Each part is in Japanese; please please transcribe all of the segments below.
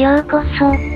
ようこそ。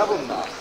Have a nice.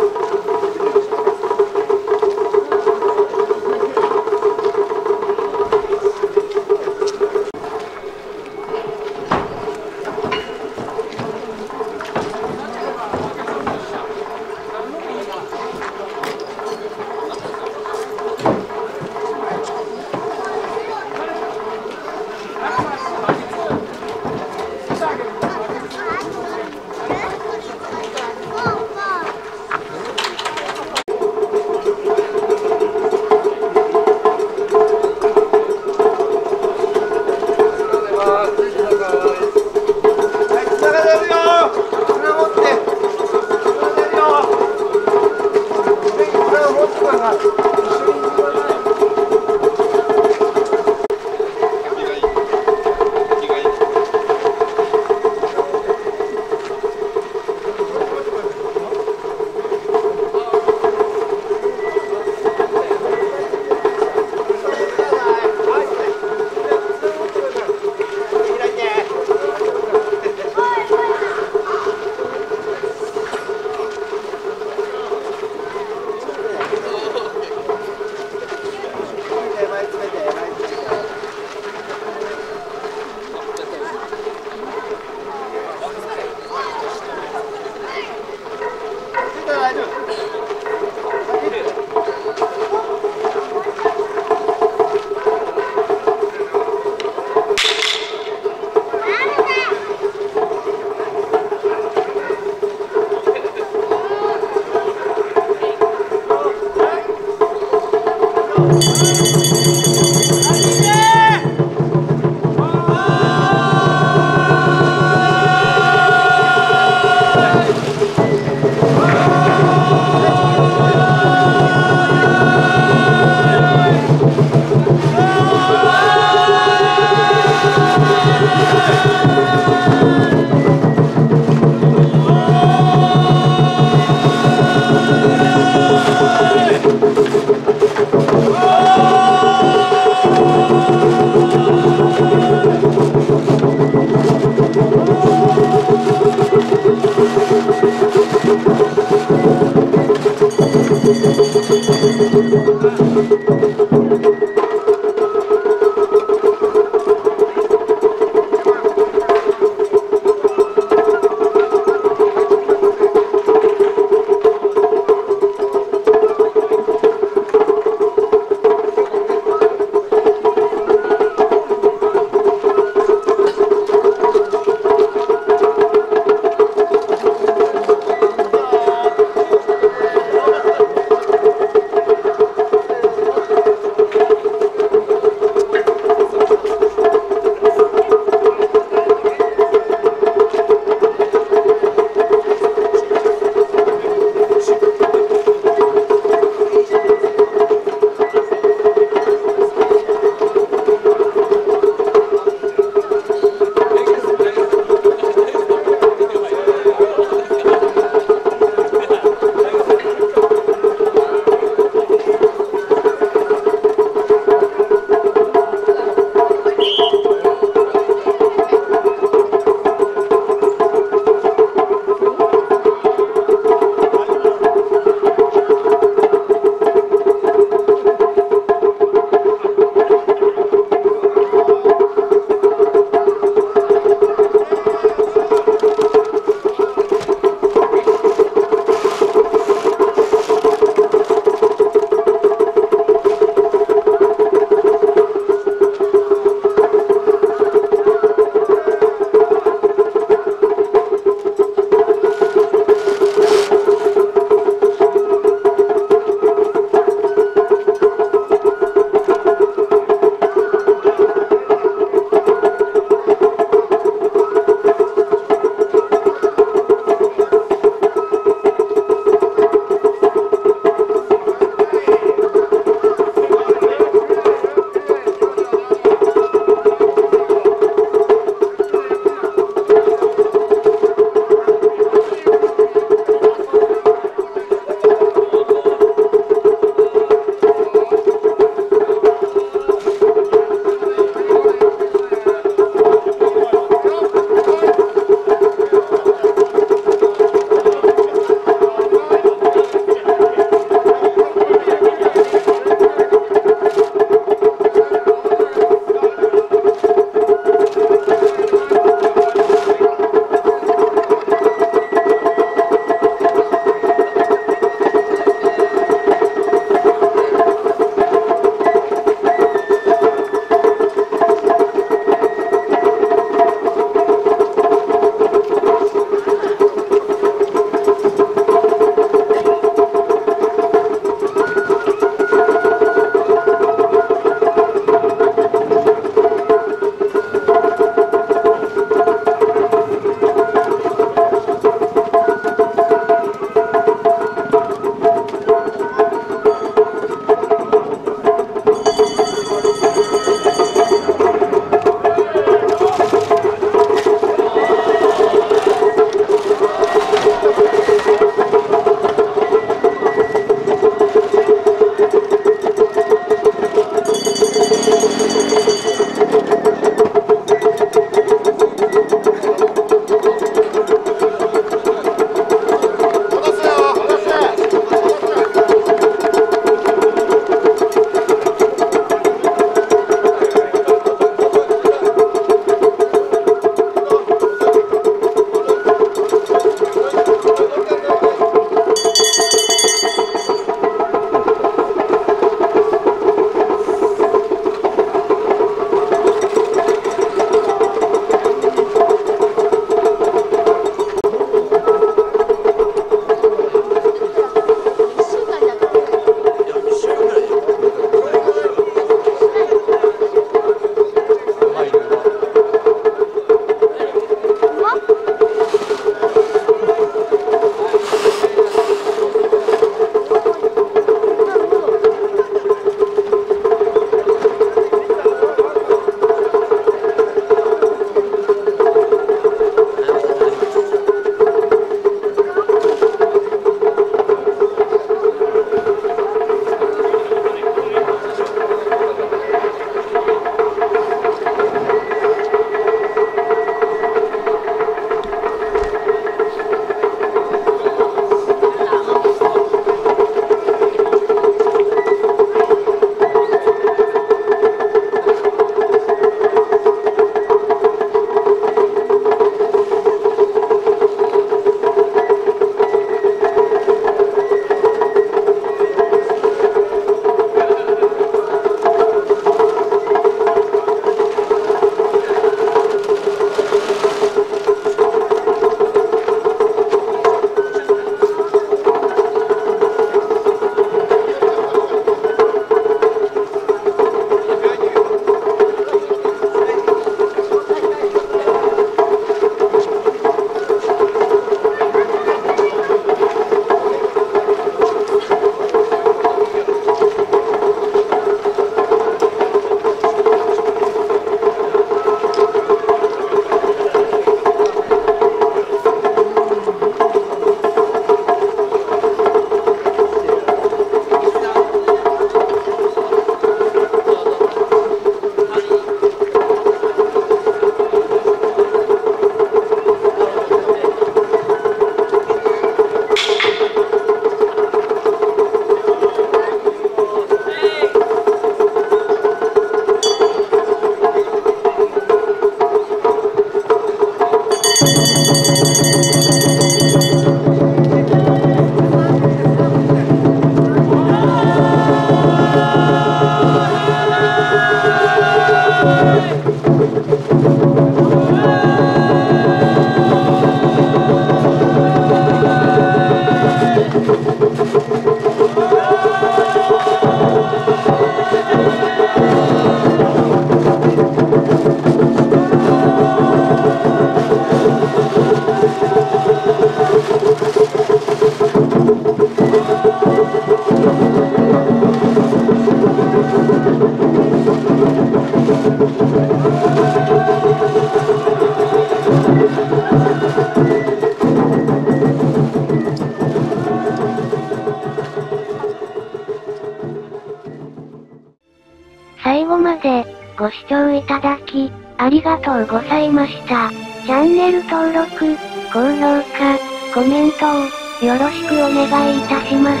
りがとうございました。チャンネル登録、高評価、コメントを、よろしくお願いいたします。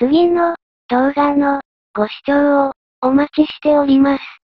次の動画のご視聴をお待ちしております。